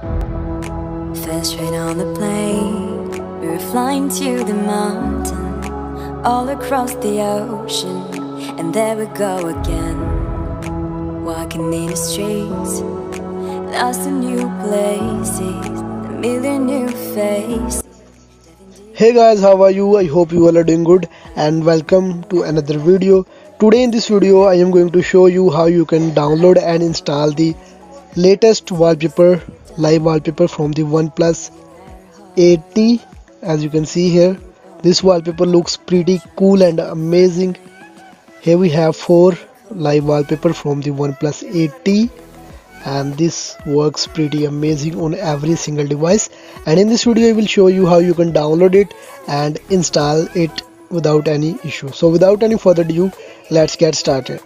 First train on the plane, we were flying to the mountain, all across the ocean, and there we go again. Walking in the streets, lost in new places, a million new faces. hey guys how are you? I hope you all are doing good. And welcome to another video. Today in this video i am going to show you how you can download and install the latest wallpaper live wallpaper from the oneplus 8t as you can see here. This wallpaper looks pretty cool and amazing. Here we have four live wallpaper from the oneplus 8t and this works pretty amazing on every single device. And in this video I will show you how you can download it and install it without any issue. So without any further ado let's get started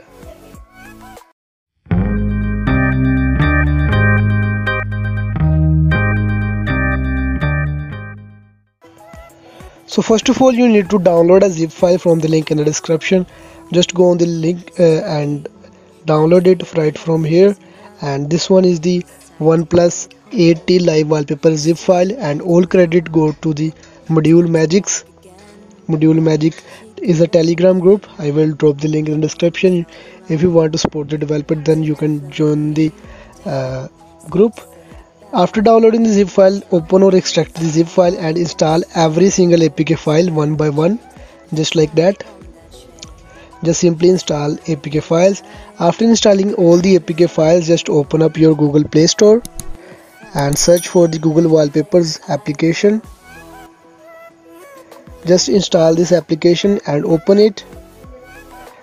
so first of all you need to download a zip file from the link in the description. Just go on the link uh, and download it right from here. And this one is the OnePlus 8T live wallpaper zip file and all credit go to the module magics. Module magic is a telegram group. I will drop the link in the description. If you want to support the developer then you can join the uh, group after downloading the zip file open or extract the zip file and install every single apk file one by one just like that. Just simply install apk files. After installing all the apk files just open up your google play store and search for the google wallpapers application. Just install this application and open it.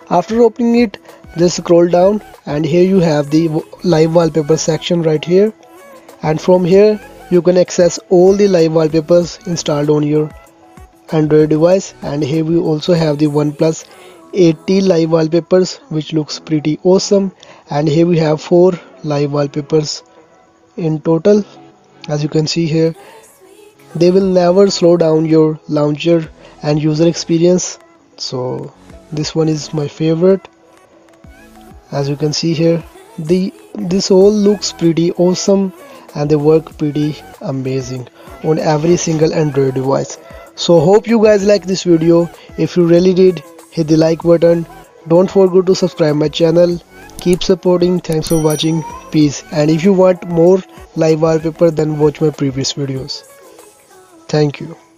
After opening it just scroll down and here you have the live wallpaper section right here and from here you can access all the live wallpapers installed on your android device. And here we also have the oneplus 8T live wallpapers which looks pretty awesome. And here we have four live wallpapers in total. As you can see here they will never slow down your launcher and user experience. So this one is my favorite. As you can see here the this all looks pretty awesome and they work pretty amazing on every single android device. So hope you guys like this video. If you really did hit the like button. Don't forget to subscribe my channel. Keep supporting. Thanks for watching. Peace. And if you want more live wallpaper then watch my previous videos. Thank you